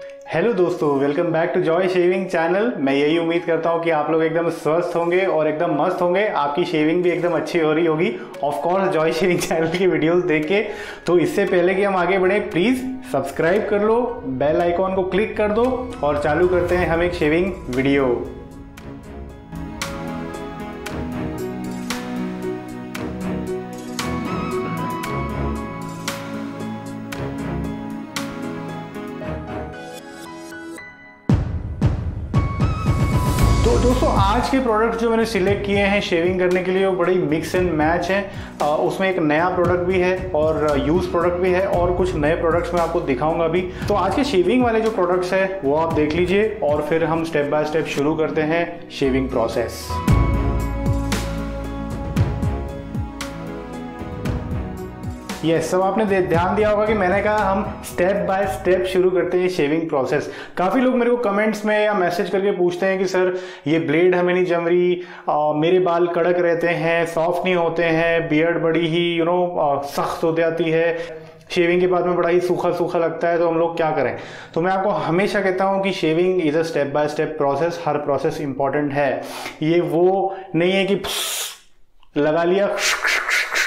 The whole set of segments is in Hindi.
हेलो दोस्तों welcome back to Joy shaving channel मैं यही उम्मीद करता हूँ कि आप लोग एकदम स्वस्थ होंगे और एकदम मस्त होंगे। आपकी शेविंग भी एकदम अच्छी हो रही होगी। Of course Joy shaving channel की वीडियोस देख के। तो इससे पहले कि हम आगे बढ़े प्लीज़ सब्सक्राइब कर लो बेल आइकॉन को क्लिक कर दो और चालू करते हैं हम एक शेविंग वीडियो के प्रोडक्ट जो मैंने सिलेक्ट किए हैं शेविंग करने के लिए, वो बड़ी मिक्स एंड मैच है। उसमें एक नया प्रोडक्ट भी है और यूज़ प्रोडक्ट भी है और कुछ नए प्रोडक्ट्स मैं आपको दिखाऊँगा भी तो आज के शेविंग वाले जो प्रोडक्ट्स है, वो आप देख लीजिए और फिर हम स्टेप बाय स्टेप शुरू करते हैं शेविंग प्रोसेस यस सब आपने ध्यान दिया होगा कि मैंने कहा हम स्टेप बाय स्टेप शुरू करते हैं शेविंग प्रोसेस काफ़ी लोग मेरे को कमेंट्स में या मैसेज करके पूछते हैं कि सर ये ब्लेड हमें नहीं जम रही आ, मेरे बाल कड़क रहते हैं सॉफ्ट नहीं होते हैं बियर्ड बड़ी ही यू नो सख्त हो जाती है। शेविंग के बाद में बड़ा ही सूखा सूखा लगता है तो हम लोग क्या करें? तो मैं आपको हमेशा कहता हूँ कि shaving is a step by step process her process important है। ये वो नहीं है कि लगा लिया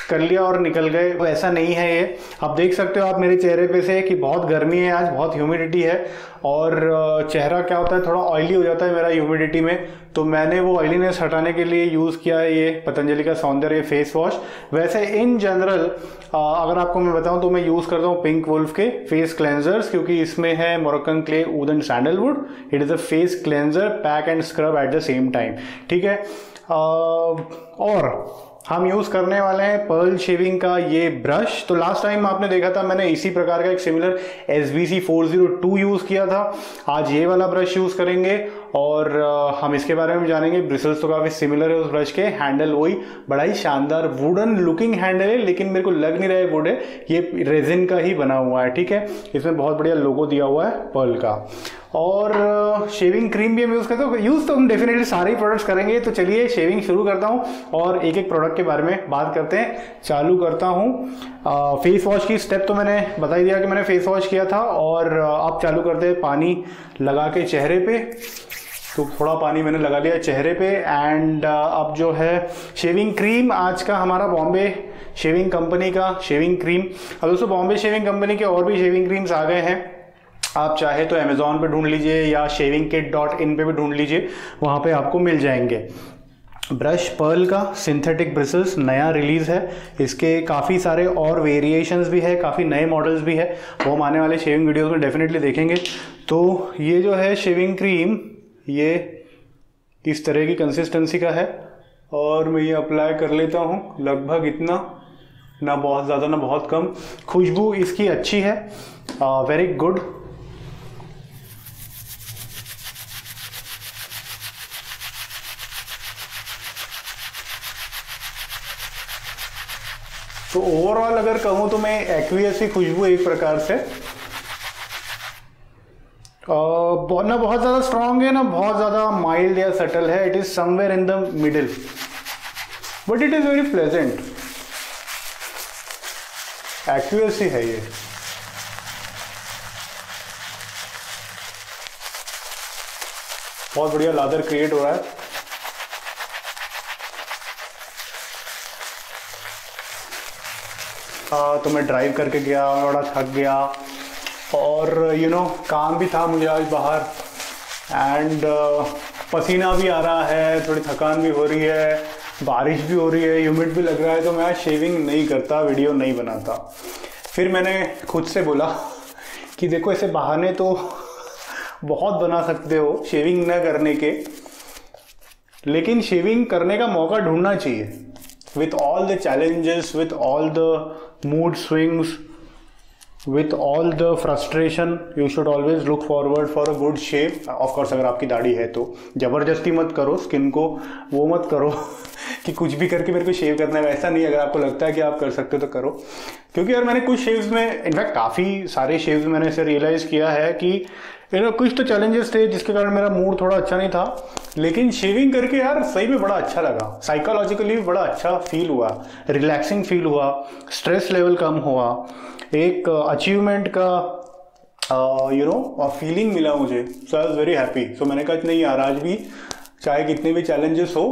कर लिया और निकल गए। तो ऐसा नहीं है ये। आप देख सकते हो, आप मेरे चेहरे पे से कि बहुत गर्मी है आज, बहुत ह्यूमिडिटी है और चेहरा क्या होता है, थोड़ा ऑयली हो जाता है मेरा ह्यूमिडिटी में। तो मैंने वो ऑयलीनेस हटाने के लिए यूज़ किया है ये पतंजलि का सौंदर्य फेस वॉश वैसे इन जनरल अगर आपको मैं बताऊँ तो मैं यूज़ करता हूँ पिंक वुल्फ के फेस क्लेंजर्स क्योंकि इसमें है Moroccan clay and sandalwood it is a face cleanser pack and scrub at the same time ठीक है? और हम यूज़ करने वाले हैं पर्ल शेविंग का ये ब्रश तो लास्ट टाइम आपने देखा था, मैंने इसी प्रकार का एक similar S B C four zero two use किया था। आज ये वाला ब्रश यूज़ करेंगे और हम इसके बारे में जानेंगे। ब्रिसल्स तो काफ़ी सिमिलर है उस ब्रश के। हैंडल वही बड़ा ही शानदार वुडन लुकिंग हैंडल है, लेकिन मेरे को लग नहीं रहा है वुड है। ये रेजिन का ही बना हुआ है, ठीक है? इसमें बहुत बढ़िया लोगो दिया हुआ है पर्ल का। और शेविंग क्रीम भी हम यूज़ करते हैं। यूज़ तो हम डेफिनेटली सारे ही प्रोडक्ट्स करेंगे। तो चलिए शेविंग शुरू करता हूँ और एक एक प्रोडक्ट के बारे में बात करते हैं। चालू करता हूँ। फेस वॉश की स्टेप तो मैंने बता ही दिया कि मैंने फेस वॉश किया था और अब चालू करते हैं पानी लगा के चेहरे पे। तो थोड़ा पानी मैंने लगा लिया चेहरे पे एंड अब जो है शेविंग क्रीम आज का हमारा बॉम्बे शेविंग कंपनी का शेविंग क्रीम अब दोस्तों बॉम्बे शेविंग कंपनी के और भी शेविंग क्रीम्स आ गए हैं। आप चाहे तो अमेजोन पे ढूंढ लीजिए या शेविंग किट डॉट इन पर भी ढूंढ लीजिए, वहाँ पे आपको मिल जाएँगे। ब्रश, पर्ल का सिंथेटिक ब्रिसल्स नया रिलीज़ है। इसके काफ़ी सारे और वेरिएशंस भी है, काफ़ी नए मॉडल्स भी है। वो हम आने वाले शेविंग वीडियोस में डेफिनेटली देखेंगे। तो ये जो है शेविंग क्रीम ये इस तरह की कंसिस्टेंसी का है। और मैं ये अप्लाई कर लेता हूँ। लगभग इतना, ना बहुत, ज़्यादा ना बहुत कम। खुशबू इसकी अच्छी है। वेरी गुड तो ओवरऑल अगर कहूँ तो मैं एक्वियस खुशबू एक प्रकार से। uh, ना बहुत ज़्यादा स्ट्रांग है ना बहुत ज़्यादा माइल्ड या सटल है it is somewhere in the middle but it is very pleasant accuracy है ये। बहुत बढ़िया लादर क्रिएट हो रहा है। तो मैं ड्राइव करके गया बड़ा थक गया। और यू you नो know, काम भी था मुझे आज बाहर। एंड पसीना भी आ रहा है थोड़ी थकान भी हो रही है बारिश भी हो रही है ह्यूमिड भी लग रहा है तो मैं आज शेविंग नहीं करता वीडियो नहीं बनाता। फिर मैंने खुद से बोला कि देखो ऐसे बहाने तो बहुत बना सकते हो शेविंग न करने के। लेकिन शेविंग करने का मौका ढूंढना चाहिए। With all the challenges with all the mood swings, with all the frustration, you should always look forward for a good shave. Of course, अगर आपकी दाढ़ी है तो। ज़बरदस्ती मत करो स्किन को वो मत करो कि कुछ भी करके मेरे को शेव करना है। वैसा नहीं अगर आपको लगता है कि आप कर सकते हो तो करो। क्योंकि यार मैंने कुछ शेव्स में इनफैक्ट काफ़ी सारे शेव्स मैंने इसे रियलाइज़ किया है कि यू नो कुछ तो चैलेंजेस थे जिसके कारण मेरा मूड थोड़ा अच्छा नहीं था। लेकिन शेविंग करके यार सही में बड़ा अच्छा लगा। साइकोलॉजिकली बड़ा अच्छा फील हुआ। रिलैक्सिंग फील हुआ। स्ट्रेस लेवल कम हुआ। एक अचीवमेंट का यू नो फीलिंग मिला मुझे। So I was very happy so मैंने कहा, नहीं यार, आज भी चाहे कितने भी चैलेंजेस हो,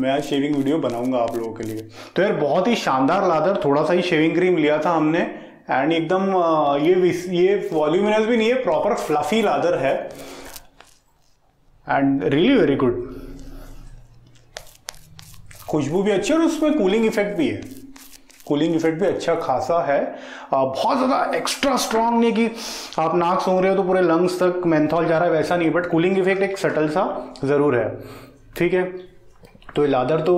मैं आज शेविंग वीडियो बनाऊँगा आप लोगों के लिए। तो यार बहुत ही शानदार लादर थोड़ा सा ही शेविंग क्रीम लिया था हमने। एंड एकदम ये ये वॉल्यूमिनस भी नहीं है प्रॉपर फ्लफी लादर है। एंड रियली वेरी गुड खुशबू भी अच्छी है और उसमें कूलिंग इफ़ेक्ट भी है। कूलिंग इफ़ेक्ट भी अच्छा खासा है। बहुत ज़्यादा एक्स्ट्रा स्ट्रांग नहीं कि आप नाक सूंघ रहे हो तो पूरे लंग्स तक मेंथॉल जा रहा है, वैसा नहीं बट कूलिंग इफ़ेक्ट एक सटल सा ज़रूर है। ठीक है? तो ये लादर तो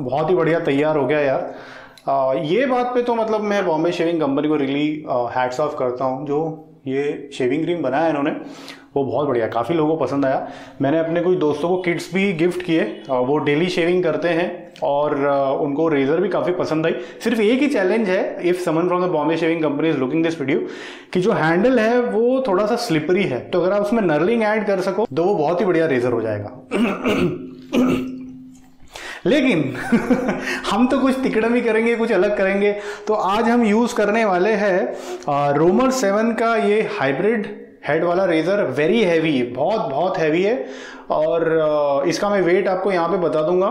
बहुत ही बढ़िया तैयार हो गया यार। आ, ये बात पे तो मतलब मैं बॉम्बे शेविंग कंपनी को रियली हैट्स ऑफ़ करता हूँ। जो ये शेविंग क्रीम बनाया इन्होंने वो बहुत बढ़िया काफ़ी लोगों को पसंद आया। मैंने अपने कुछ दोस्तों को किट्स भी गिफ्ट किए वो डेली शेविंग करते हैं और उनको रेजर भी काफ़ी पसंद आई। सिर्फ़ एक ही चैलेंज है if someone from the Bombay Shaving Company is looking this video कि जो हैंडल है वो थोड़ा सा स्लिपरी है। तो अगर आप उसमें नर्लिंग ऐड कर सको तो वो बहुत ही बढ़िया रेजर हो जाएगा। लेकिन हम तो कुछ तिकड़म करेंगे, कुछ अलग करेंगे। तो आज हम यूज़ करने वाले हैं रोमर सेवन का ये हाइब्रिड हेड वाला रेज़र वेरी हैवी बहुत बहुत हैवी है। और इसका मैं वेट आपको यहाँ पे बता दूँगा।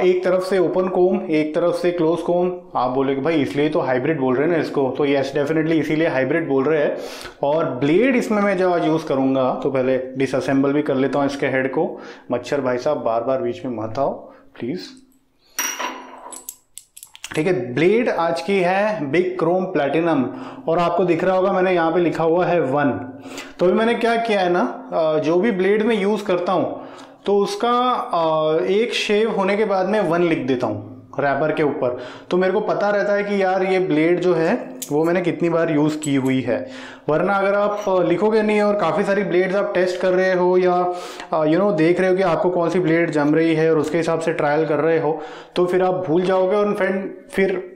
एक तरफ़ से ओपन कोम एक तरफ़ से क्लोज कोम आप बोले कि भाई, इसलिए तो हाइब्रिड बोल रहे हैं ना इसको? तो यस डेफिनेटली इसीलिए हाइब्रिड बोल रहे हैं। और ब्लेड इसमें मैं जब आज यूज़ करूँगा तो पहले डिसअसेंबल भी कर लेता हूँ इसके हेड को। मच्छर भाई साहब बार बार बीच में मत आओ। प्लीज़ ठीक है ब्लेड आज की है बिग क्रोम प्लेटिनम और आपको दिख रहा होगा, मैंने यहाँ पे लिखा हुआ है वन तो अभी मैंने क्या किया है ना जो भी ब्लेड में यूज़ करता हूँ तो उसका एक शेव होने के बाद में वन लिख देता हूँ। रैपर के ऊपर। तो मेरे को पता रहता है कि यार ये ब्लेड जो है, वो मैंने कितनी बार यूज़ की हुई है। वरना अगर आप लिखोगे नहीं और काफ़ी सारी ब्लेड्स आप टेस्ट कर रहे हो या यू नो देख रहे हो कि आपको कौन सी ब्लेड जम रही है और उसके हिसाब से ट्रायल कर रहे हो तो फिर आप भूल जाओगे और फ्रेंड फिर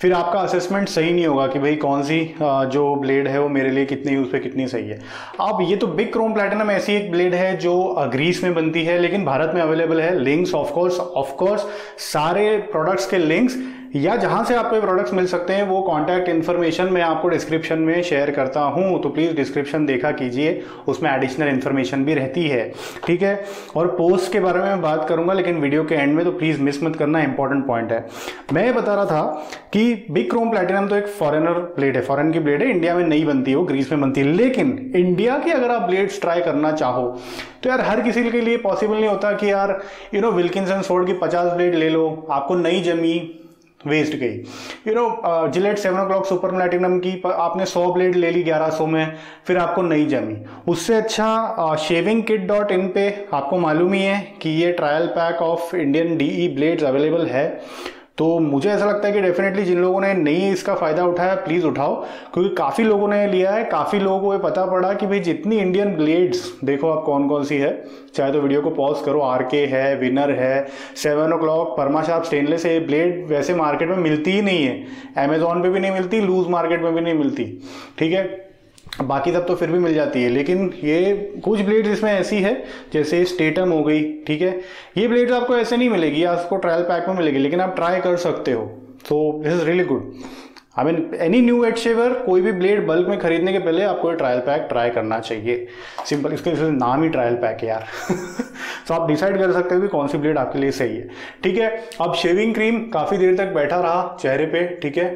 फिर आपका असेसमेंट सही नहीं होगा कि भाई कौन सी जो ब्लेड है वो मेरे लिए कितने यूज़ पे कितनी सही है। अब ये तो बिग क्रोम प्लेटिनम ऐसी एक ब्लेड है जो ग्रीस में बनती है, लेकिन भारत में अवेलेबल है। Links of course of course सारे प्रोडक्ट्स के लिंक्स या जहाँ से आपको प्रोडक्ट्स मिल सकते हैं, वो कॉन्टैक्ट इन्फॉर्मेशन मैं आपको डिस्क्रिप्शन में शेयर करता हूँ तो प्लीज़ डिस्क्रिप्शन देखा कीजिए, उसमें एडिशनल इन्फॉर्मेशन भी रहती है। ठीक है? और पोस्ट के बारे में बात करूँगा, लेकिन वीडियो के एंड में तो प्लीज़ मिस मत करना इंपॉर्टेंट पॉइंट है। मैं बता रहा था कि बिग क्रोम प्लेटिनम तो एक फॉरेनर ब्लेड है। फॉरन की ब्लेड है इंडिया में नहीं बनती है ग्रीस में बनती है। लेकिन इंडिया की अगर आप ब्लेड्स ट्राई करना चाहो तो यार हर किसी के लिए पॉसिबल नहीं होता कि यार यू नो विल्किंसन सोड की पचास ब्लेड ले लो, आपको नहीं जमी वेस्ट गई। You know Gillette seven o'clock super platinum की आपने सौ ब्लेड ले ली ग्यारह सौ में, फिर आपको नहीं जमी। उससे अच्छा शेविंग किट डॉट इन पे आपको मालूम ही है कि ये trial pack of Indian D E blades available है। तो मुझे ऐसा लगता है कि डेफिनेटली जिन लोगों ने नहीं इसका फ़ायदा उठाया प्लीज़ उठाओ। क्योंकि काफ़ी लोगों ने लिया है, काफ़ी लोगों को ये पता पड़ा कि भाई जितनी इंडियन ब्लेड्स देखो आप कौन कौन सी है। चाहे तो वीडियो को पॉज करो आर के है विनर है seven o'clock Perma stainless है ब्लेड वैसे मार्केट में मिलती ही नहीं है। अमेजोन पे भी नहीं मिलती लूज मार्केट में भी नहीं मिलती। ठीक है? बाकी सब तो फिर भी मिल जाती है, लेकिन ये कुछ ब्लेड्स इसमें ऐसी है, जैसे स्टेटम हो गई, ठीक है? ये ब्लेड्स आपको ऐसे नहीं मिलेगी आपको ट्रायल पैक में मिलेगी, लेकिन आप ट्राई कर सकते हो। So this is really good I mean any new ad shaver कोई भी ब्लेड बल्क में खरीदने के पहले आपको ट्रायल पैक ट्राई करना चाहिए। सिंपल इसके नाम ही ट्रायल पैक है यार। तो आप डिसाइड कर सकते हो कि कौन सी ब्लेड आपके लिए सही है। ठीक है, अब शेविंग क्रीम काफ़ी देर तक बैठा रहा चेहरे पे, ठीक है?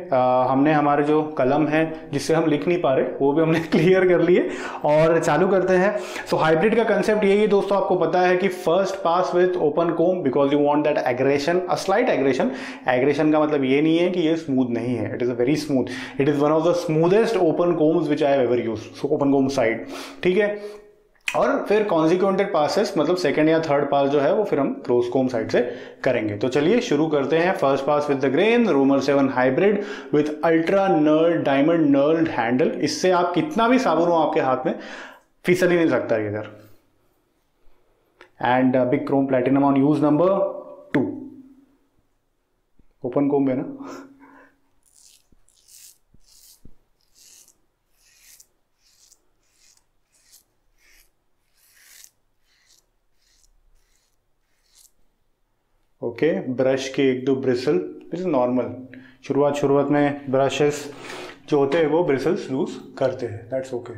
हमने हमारे जो कलम है, जिससे हम लिख नहीं पा रहे, वो भी हमने क्लियर कर लिए। और चालू करते हैं। सो हाइब्रिड का कंसेप्ट यही है दोस्तों, आपको पता है कि first pass with open comb because you want that aggression a slight aggression aggression का मतलब ये नहीं है कि ये स्मूथ नहीं है। It is a very smooth it is one of the smoothest open combs which I ever use so open comb side ठीक है? और फिर कॉन्सिक्वेंटेड पासेस मतलब सेकंड या थर्ड पास जो है वो फिर हम क्लोज कोम साइड से करेंगे। तो चलिए शुरू करते हैं first pass with the grain Romer seven hybrid with ultra knurl diamond knurled handle इससे आप कितना भी साबुन हो आपके हाथ में, फिसल ही नहीं सकता ये इधर। And Bic chrome platinum on use number two open comb है ना? ओके ब्रश के एक दो ब्रिसल इज़ नॉर्मल शुरुआत शुरुआत में ब्रशेस जो होते हैं वो ब्रिसल्स लूज करते हैं दैट्स ओके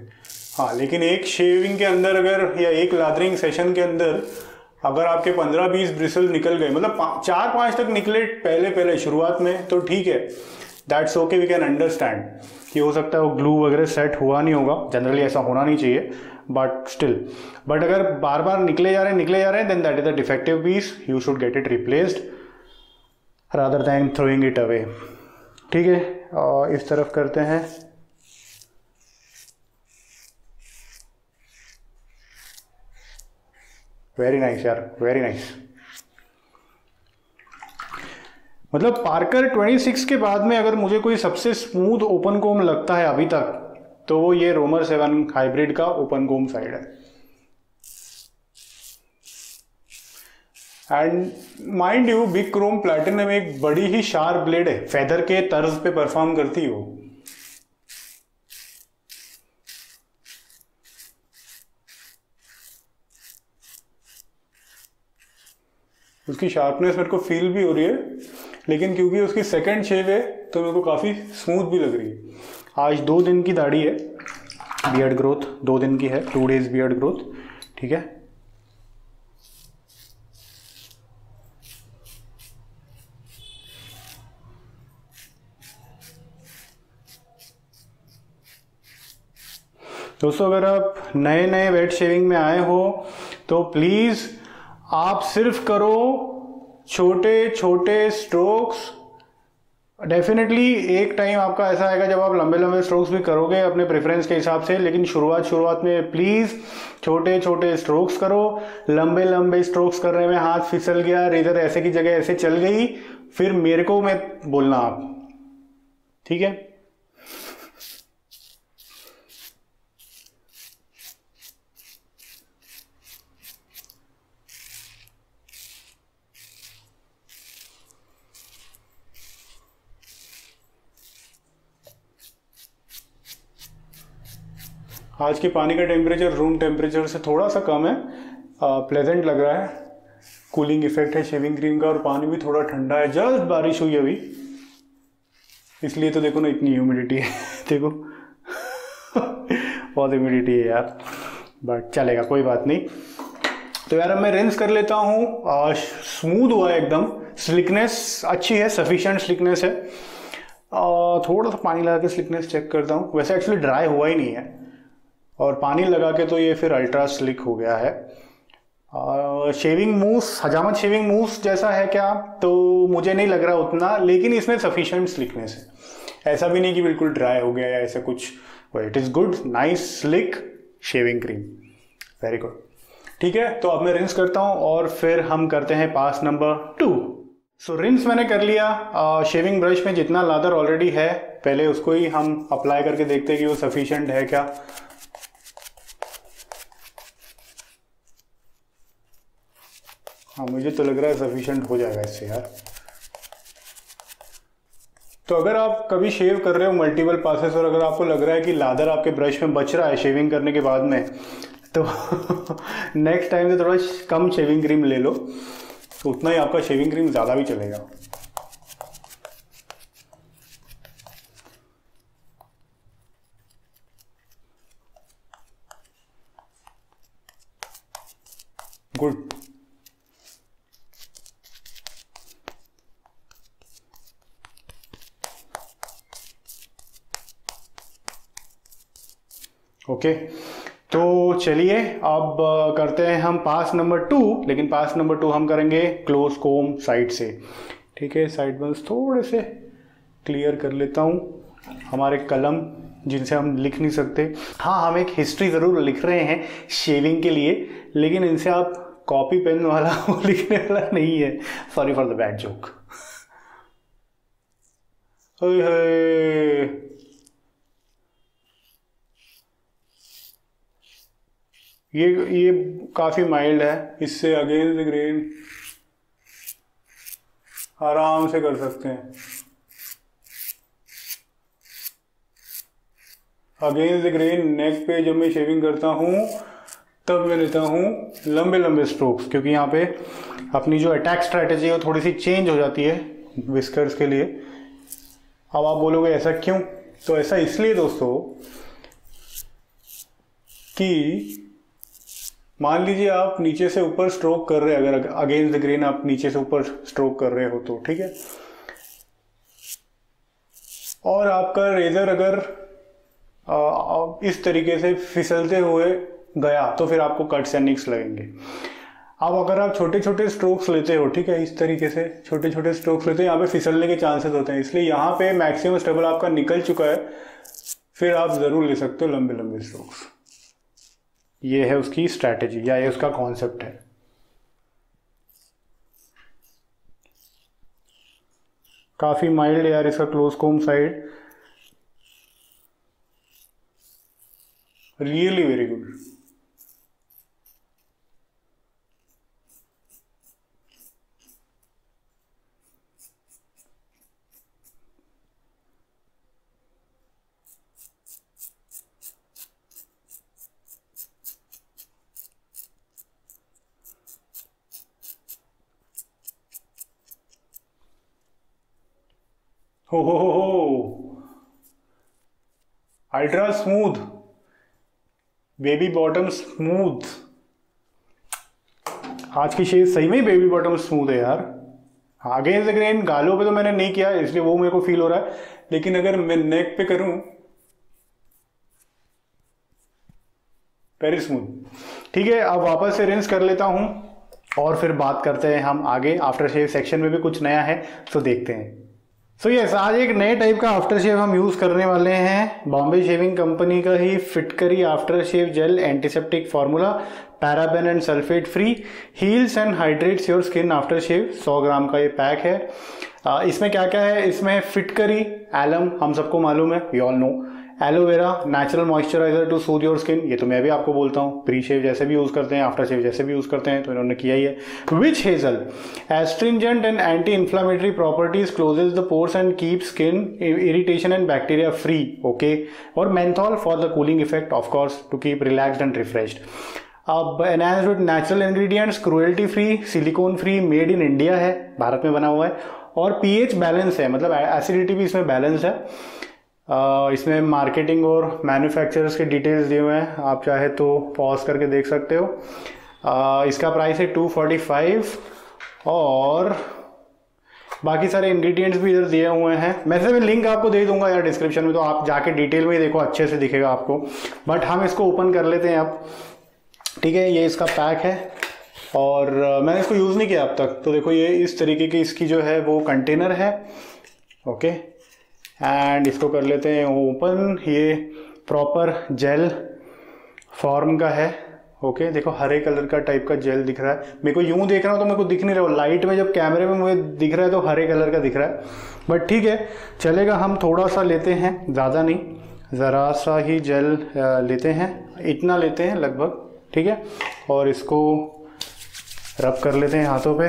हाँ लेकिन एक शेविंग के अंदर अगर या एक लादरिंग सेशन के अंदर अगर आपके पंद्रह बीस ब्रिसल निकल गए मतलब पा, चार पाँच तक निकले पहले पहले शुरुआत में तो ठीक है. That's okay we can understand कि हो सकता है वो ग्लू वगैरह सेट हुआ नहीं होगा. जनरली ऐसा होना नहीं चाहिए. बट स्टिल बट अगर बार बार निकले जा रहे हैं, निकले जा रहे हैं then that is the defective piece you should get it replaced rather than throwing it away ठीक है? और इस तरफ़ करते हैं। वेरी नाइस यार वेरी नाइस मतलब पार्कर 26 के बाद में अगर मुझे कोई सबसे स्मूथ ओपन कोम लगता है अभी तक तो वो ये रोमर सेवन हाइब्रिड का ओपन कोम साइड है। And mind you Bic chrome platinum एक बड़ी ही शार्प ब्लेड है। फेदर के तर्ज पे परफॉर्म करती हो। उसकी शार्पनेस मेरे को फील भी हो रही है, लेकिन क्योंकि उसकी सेकंड शेव है तो मेरे को काफ़ी स्मूथ भी लग रही है। आज दो दिन की दाढ़ी है बियर्ड ग्रोथ दो दिन की है टू डेज़ बियर्ड ग्रोथ ठीक है? दोस्तों, अगर आप नए नए वेट शेविंग में आए हो तो प्लीज़ आप सिर्फ़ करो छोटे छोटे स्ट्रोक्स डेफिनेटली एक टाइम आपका ऐसा आएगा जब आप लंबे लंबे स्ट्रोक्स भी करोगे अपने प्रेफरेंस के हिसाब से, लेकिन शुरुआत शुरुआत में प्लीज़ छोटे छोटे स्ट्रोक्स करो। लंबे लंबे स्ट्रोक्स करने में हाथ फिसल गया रेजर ऐसे की जगह ऐसे चल गई, फिर मेरे को मैं बोलना आप। ठीक है? आज के पानी का टेम्परेचर रूम टेम्परेचर से थोड़ा सा कम है। प्लेजेंट लग रहा है। कूलिंग इफ़ेक्ट है शेविंग क्रीम का और पानी भी थोड़ा ठंडा है। जस्ट बारिश हुई अभी। इसलिए तो देखो ना इतनी ह्यूमिडिटी है। देखो। बहुत ह्यूमिडिटी है यार। बट चलेगा कोई बात नहीं। तो यार अब मैं रेंस कर लेता हूँ। स्मूथ हुआ है एकदम। स्लिकनेस अच्छी है सफिशिएंट स्लिकनेस है। आ, थोड़ा सा पानी लगा के स्लिकनेस चेक करता हूँ। वैसे एक्चुअली ड्राई हुआ ही नहीं है। और पानी लगा के तो ये फिर अल्ट्रा स्लिक हो गया है। शेविंग मूस हजामत शेविंग मूस जैसा है क्या? तो मुझे नहीं लग रहा उतना, लेकिन इसमें सफिशिएंट स्लिकनेस है। ऐसा भी नहीं कि बिल्कुल ड्राई हो गया या ऐसा कुछ। It is good nice slick shaving cream very good ठीक है तो अब मैं रिंस करता हूँ और फिर हम करते हैं pass number two so rinse मैंने कर लिया। शेविंग ब्रश में जितना लादर ऑलरेडी है, पहले उसको ही हम अप्लाई करके देखते हैं कि वो सफिशिएंट है क्या। हाँ मुझे तो लग रहा है सफिशिएंट हो जाएगा इससे यार। तो अगर आप कभी शेव कर रहे हो मल्टीपल पासेस और अगर आपको लग रहा है कि लादर आपके ब्रश में बच रहा है शेविंग करने के बाद में तो नेक्स्ट टाइम से थोड़ा कम शेविंग क्रीम ले लो। तो उतना ही आपका शेविंग क्रीम ज़्यादा भी चलेगा। Good okay? तो चलिए, अब करते हैं हम पास नंबर टू, लेकिन पास नंबर टू हम करेंगे क्लोज कोम साइड से। ठीक है, साइड बंस थोड़े से क्लियर कर लेता हूँ। हमारे कलम जिनसे हम लिख नहीं सकते। हाँ हम एक हिस्ट्री ज़रूर लिख रहे हैं शेविंग के लिए, लेकिन इनसे आप कॉपी पेन वाला लिखने वाला नहीं है। Sorry for the bad joke ये ये काफ़ी माइल्ड है। इससे अगेंस्ट द ग्रेन आराम से कर सकते हैं। अगेंस्ट द ग्रेन नेक पे जब मैं शेविंग करता हूँ, तब मैं लेता हूँ लंबे लंबे स्ट्रोक्स क्योंकि यहाँ पे अपनी जो अटैक स्ट्रैटेजी है, वो थोड़ी सी चेंज हो जाती है विस्कर्स के लिए। अब आप बोलोगे, ऐसा क्यों? तो ऐसा इसलिए दोस्तों कि मान लीजिए आप नीचे से ऊपर स्ट्रोक कर रहे हैं अगर अगेंस्ट द ग्रेन आप नीचे से ऊपर स्ट्रोक कर रहे हो तो ठीक है? और आपका रेजर अगर आ, इस तरीके से फिसलते हुए गया तो फिर आपको कट्स या निक्स लगेंगे। अब अगर आप छोटे छोटे स्ट्रोक्स लेते हो ठीक है इस तरीके से छोटे छोटे स्ट्रोक्स लेते हो यहाँ पे फिसलने के चांसेस होते हैं। इसलिए यहाँ पे मैक्सिमम स्टेबल आपका निकल चुका है फिर आप ज़रूर ले सकते हो लंबे लंबे स्ट्रोक्स ये है उसकी स्ट्रैटेजी या ये उसका कॉन्सेप्ट है? काफ़ी माइल्ड यार इसका close comb side really very good हो हो हो ultra smooth baby bottom smooth आज की शेड सही में बेबी बॉटम स्मूथ है यार। आगे से ग्रेन गालों पे तो मैंने नहीं किया, इसलिए वो मेरे को फील हो रहा है। लेकिन अगर मैं नेक पे करूँ वेरी स्मूथ ठीक है, अब वापस से रिंस कर लेता हूँ, और फिर बात करते हैं हम आगे। आफ्टर शेव सेक्शन में भी कुछ नया है तो देखते हैं। सो so यस yes, आज एक नए टाइप का आफ्टर शेव हम यूज़ करने वाले हैं। बॉम्बे शेविंग कंपनी का ही फिटकरी after shave gel antiseptic formula paraben and sulphate free heals and hydrates your skin after shave 100 gram का ये पैक है। इसमें क्या क्या है? इसमें फिटकरी एलम हम सबको मालूम है you all know aloe vera natural moisturiser to soothe your skin ये तो मैं भी आपको बोलता हूँ। प्री शेव जैसे भी यूज़ करते हैं आफ्टर शेव जैसे भी यूज़ करते हैं तो इन्होंने किया ही है। Witch hazel astringent and anti inflammatory properties closes the pores and keep skin irritation and bacteria free okay और menthol for the cooling effect of course to keep relaxed and refreshed अब enhance with natural ingredients cruelty free silicone free made in India है, भारत में बना हुआ है। और पीएच बैलेंस है मतलब एसिडिटी भी इसमें बैलेंस है। इसमें मार्केटिंग और मैन्युफैक्चरर्स के डिटेल्स दिए हुए हैं। आप चाहे तो पॉज करके देख सकते हो। इसका प्राइस है टू फोर्टी फाइव और बाकी सारे इंग्रेडिएंट्स भी इधर दिए हुए हैं। मैं से मैं लिंक आपको दे दूँगा यार डिस्क्रिप्शन में तो आप जाके डिटेल में ही देखो, अच्छे से दिखेगा आपको। बट हम इसको ओपन कर लेते हैं अब। ठीक है, ये इसका पैक है। और मैंने इसको यूज़ नहीं किया अब तक। तो देखो, ये इस तरीके की इसकी जो है वो कंटेनर है। ओके एंड इसको कर लेते हैं ओपन ये प्रॉपर जेल फॉर्म का है. ओके okay, देखो हरे कलर का टाइप का जेल दिख रहा है. मेरे को यूँ देख रहा हूँ तो मेरे को दिख नहीं रहा. लाइट में जब कैमरे में मुझे दिख रहा है तो हरे कलर का दिख रहा है. बट ठीक है चलेगा हम थोड़ा सा लेते हैं. ज़्यादा नहीं ज़रा सा ही जेल लेते हैं. इतना लेते हैं लगभग. ठीक है? और इसको रब कर लेते हैं हाथों पे.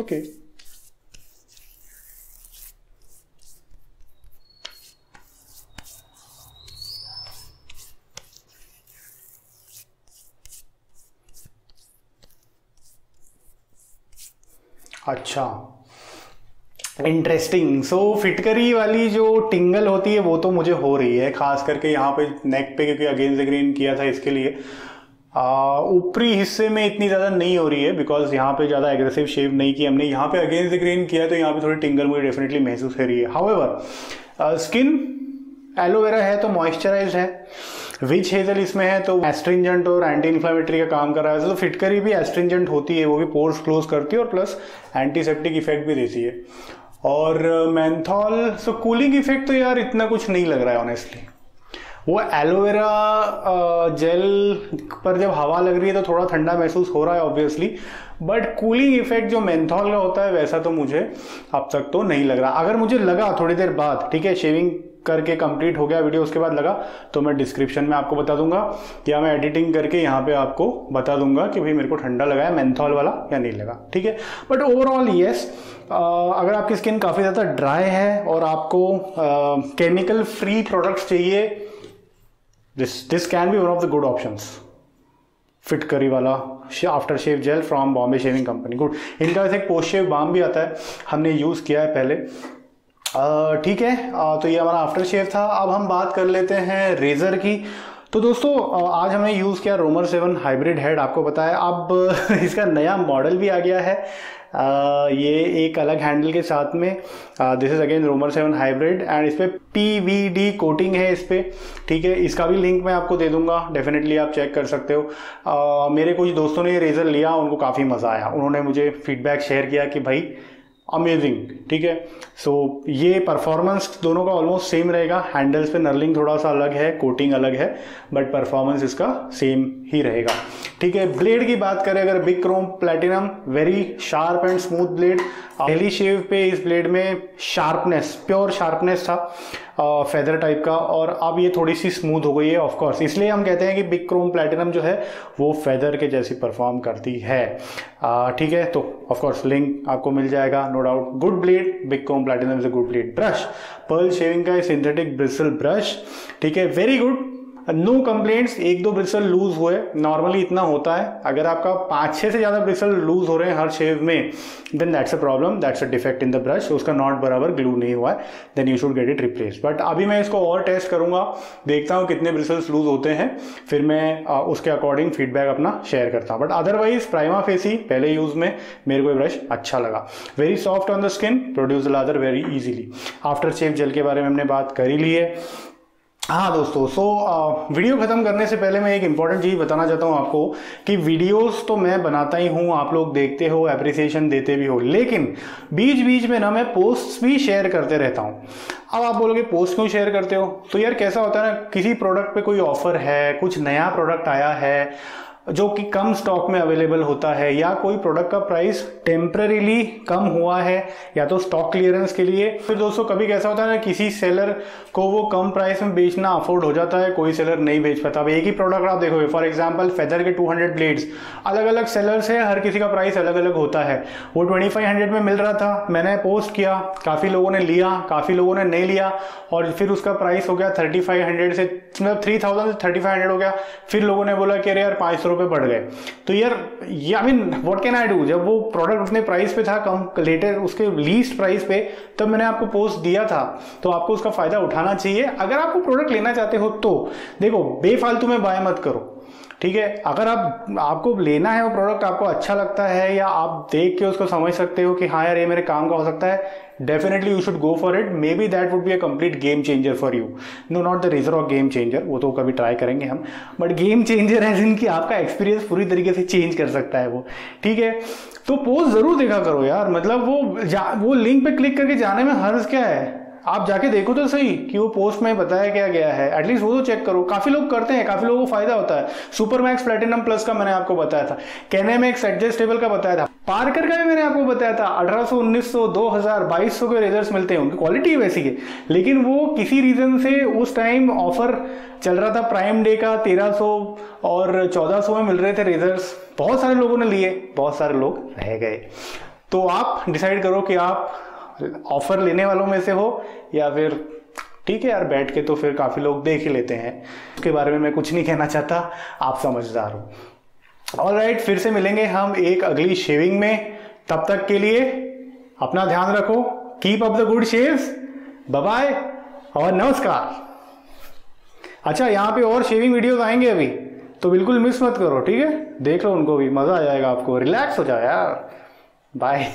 ओके अच्छा. इंटरेस्टिंग सो फिटकरी वाली जो टिंगल होती है, वो तो मुझे हो रही है, खास करके यहाँ पे नेक पे, क्योंकि अगेंस्ट द ग्रीन किया था इसके लिए. ऊपरी हिस्से में इतनी ज़्यादा नहीं हो रही है बिकॉज़ यहाँ पे ज़्यादा एग्रेसिव शेव नहीं की हमने। यहाँ पे अगेंस्ट द ग्रेन किया तो यहाँ पे थोड़ी टिंगल मुझे डेफिनेटली महसूस हो रही है। हाउएवर स्किन एलोवेरा है तो मॉइस्चराइज है। विच हेजल इसमें है तो एस्ट्रिंजेंट और एंटी इन्फ्लामेटरी का काम कर रहा है। तो फिटकरी भी एस्ट्रिंजेंट होती है, वो भी पोर्स क्लोज करती है और प्लस एंटीसेप्टिक इफ़ेक्ट भी देती है। और मैंथॉल सो कूलिंग इफ़ेक्ट तो यार इतना कुछ नहीं लग रहा है ऑनेस्टली वो एलोवेरा जेल पर जब हवा लग रही है तो थोड़ा ठंडा महसूस हो रहा है ऑब्वियसली बट कूलिंग इफ़ेक्ट जो मेंथॉल का होता है, वैसा तो मुझे अब तक तो नहीं लग रहा। अगर मुझे लगा थोड़ी देर बाद, ठीक है शेविंग करके कंप्लीट हो गया वीडियो उसके बाद लगा तो मैं डिस्क्रिप्शन में आपको बता दूँगा, या मैं एडिटिंग करके यहाँ पे आपको बता दूँगा कि भाई मेरे को ठंडा लगा है मैंथॉल वाला, या नहीं लगा, ठीक है? बट ओवरऑल येस अगर आपकी स्किन काफ़ी ज़्यादा ड्राई है और आपको केमिकल फ्री प्रोडक्ट्स चाहिए this this can be one of the good options. फिट करी वाला after shave gel from Bombay Shaving Company good इनका वैसे एक पोस्ट शेव बाम भी आता है हमने यूज़ किया है पहले। ठीक है आ, तो ये हमारा आफ्टर शेव था। अब हम बात कर लेते हैं रेज़र की। तो दोस्तों आज हमने यूज़ किया रोमर सेवन हाइब्रिड हेड आपको है। अब इसका नया मॉडल भी आ गया है। ये एक अलग हैंडल के साथ में this is again Romer seven hybrid and इस पर पी कोटिंग है इस पर ठीक है? इसका भी लिंक मैं आपको दे दूँगा डेफिनेटली आप चेक कर सकते हो। मेरे कुछ दोस्तों ने ये रेज़र लिया, उनको काफ़ी मज़ा आया। उन्होंने मुझे फीडबैक शेयर किया कि भाई अमेजिंग ठीक है? सो ये परफॉर्मेंस दोनों का ऑलमोस्ट सेम रहेगा। हैंडल्स पे नर्लिंग थोड़ा सा अलग है कोटिंग अलग है बट परफॉर्मेंस इसका सेम ही रहेगा। ठीक है ब्लेड की बात करें, अगर Big Chrome Platinum very sharp and smooth blade पहली शेव पे इस ब्लेड में शार्पनेस प्योर शार्पनेस था। फेदर टाइप का और अब ये थोड़ी सी स्मूथ हो गई है ऑफ़ कोर्स इसलिए हम कहते हैं कि बिग क्रोम प्लेटिनम जो है, वो फेदर के जैसी परफॉर्म करती है। ठीक है? तो ऑफ़ कोर्स लिंक आपको मिल जाएगा no doubt good blade Big Chrome Platinum is a good blade brush Pearl Shaving का सिंथेटिक ब्रिसल ब्रश ठीक है? वेरी गुड नो कंप्लेंट्स एक दो ब्रिसल लूज हुए। नॉर्मली इतना होता है। अगर आपका पाँच छः से ज़्यादा ब्रिसल लूज हो रहे हैं हर शेव में then that's a problem that's a defect in the brush उसका नॉट बराबर ग्लू नहीं हुआ है then you should get it replace but अभी मैं इसको और टेस्ट करूँगा देखता हूँ कितने ब्रिसल्स लूज होते हैं फिर मैं आ, उसके अकॉर्डिंग फीडबैक अपना शेयर करता हूँ। बट अदरवाइज़ प्राइमा फेसी पहले यूज़ में मेरे को ब्रश अच्छा लगा। Very soft on the skin produce lather very easily after shave gel के बारे में हमने बात करी ली है। हाँ दोस्तों सो so, वीडियो ख़त्म करने से पहले मैं एक इंपॉर्टेंट चीज़ बताना चाहता हूँ आपको कि वीडियोस तो मैं बनाता ही हूँ आप लोग देखते हो अप्रिसिएशन देते भी हो लेकिन बीच बीच में ना मैं पोस्ट भी शेयर करते रहता हूँ। अब आप बोलोगे पोस्ट क्यों शेयर करते हो? तो यार कैसा होता है ना किसी प्रोडक्ट पे कोई ऑफ़र है कुछ नया प्रोडक्ट आया है जो कि कम स्टॉक में अवेलेबल होता है, या कोई प्रोडक्ट का प्राइस टेम्पररीली कम हुआ है, या तो स्टॉक क्लियरेंस के लिए। फिर दोस्तों, कभी कैसा होता है ना, किसी सेलर को वो कम प्राइस में बेचना अफोर्ड हो जाता है, कोई सेलर नहीं बेच पाता। अब एक ही प्रोडक्ट आप देखोगे फॉर एग्ज़ाम्पल फेदर के 200 ब्लेड्स अलग अलग सेलर्स है, हर किसी का प्राइस अलग अलग होता है। वो 2500 में मिल रहा था, मैंने पोस्ट किया, काफ़ी लोगों ने लिया, काफ़ी लोगों ने नहीं लिया, और फिर उसका प्राइस हो गया थर्टी से मतलब थ्री से थर्टी हो गया। फिर लोगों ने बोला कि अरे यार पाँच सौ रुपए बढ़ गए। तो यार, ये I mean what can I do जब वो प्रोडक्ट उतने प्राइस पे था कम लेटर उसके लीस्ट प्राइस पे, तब मैंने आपको पोस्ट दिया था। तो आपको उसका फ़ायदा उठाना चाहिए। अगर आपको प्रोडक्ट लेना चाहते हो तो देखो, बेफालतू में बाय मत करो, ठीक है? अगर आप, आपको लेना है वो प्रोडक्ट आपको अच्छा लगता है, या आप देख के उसको समझ सकते हो कि हाँ यार, ये मेरे काम का हो सकता है definitely you should go for it maybe that would be a complete game changer for you no not the reserve of game changer वो तो कभी ट्राई करेंगे हम. बट गेम चेंजर है जिनकी आपका एक्सपीरियंस पूरी तरीके से चेंज कर सकता है वो. ठीक है? तो पोस्ट ज़रूर देखा करो यार. मतलब वो वो लिंक पे क्लिक करके जाने में हर्ज क्या है? आप जाके देखो तो सही कि वो पोस्ट में बताया क्या गया है। एटलीस्ट वो तो चेक करो। काफ़ी लोग करते हैं, काफ़ी लोगों को फ़ायदा होता है। सुपर मैक्स प्लेटिनम प्लस का मैंने आपको बताया था। कैनेमैक्स एडजस्टेबल का बताया था। पार्कर का भी मैंने आपको बताया था। 1800 1900 2000 2200 के रेजर्स मिलते हैं। उनकी क्वालिटी वैसी है लेकिन वो किसी रीजन से उस टाइम ऑफ़र चल रहा था प्राइम डे का 1300 और 1400 में मिल रहे थे रेजर्स बहुत सारे लोगों ने लिए, बहुत सारे लोग रह गए। तो आप डिसाइड करो कि आप ऑफ़र लेने वालों में से हो, या फिर ठीक है यार, बैठ के तो फिर काफ़ी लोग देख ही लेते हैं। उसके बारे में मैं कुछ नहीं कहना चाहता, आप समझदार हो। और राइट फिर से मिलेंगे हम एक अगली शेविंग में। तब तक के लिए अपना ध्यान रखो। Keep up the good shaves bye और नमस्कार। अच्छा यहाँ पे और शेविंग वीडियोस आएँगे अभी तो बिल्कुल मिस मत करो, ठीक है? देख लो उनको भी, मज़ा आ जाएगा आपको। रिलैक्स हो जाए यार। बाय